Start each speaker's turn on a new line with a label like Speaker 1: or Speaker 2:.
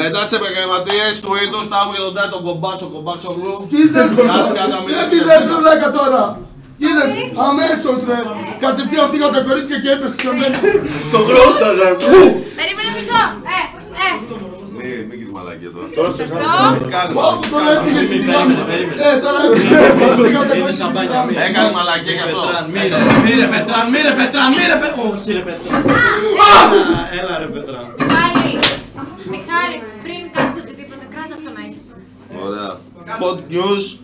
Speaker 1: Μετά τις επαγγελματίες του είδους θα έχουμε και τον Τάι τον Κομπάτσο, Κομπάτσο Γλου.
Speaker 2: Τι είδες
Speaker 1: Κάτσε κάτω να
Speaker 2: ρε,
Speaker 1: μιλήσεις
Speaker 2: τι
Speaker 1: για
Speaker 2: είδες
Speaker 1: σένα.
Speaker 2: ρουλάκα τώρα; Είδες αμέσως ρε, κατευθείαν φύγαν τα κορίτσια και έπεσε σε μένα.
Speaker 3: Στον κρόστα, ρε.
Speaker 4: Περίμενε μισό. Ε, ε.
Speaker 1: Μη, μη κοιτή μαλακία τώρα.
Speaker 4: Ευχαριστώ.
Speaker 1: Κάνε
Speaker 2: Όπου
Speaker 1: μαλακία,
Speaker 2: τώρα
Speaker 1: κάνε
Speaker 2: έφυγε στην
Speaker 1: μαλακία.
Speaker 2: τηγάνη. Ε, τώρα έφυγε. Φύγαν τα κορίτσια στην τηγάνη.
Speaker 1: Έκανε μαλακία γι' αυτό.
Speaker 3: Μύρε, μύρε Πετράν, μύρε Πετράν, μύρε Πετράν. Όχι ρε Πετράν. Έλα ρε Πετράν.
Speaker 4: Bora.
Speaker 1: Foto de hoje.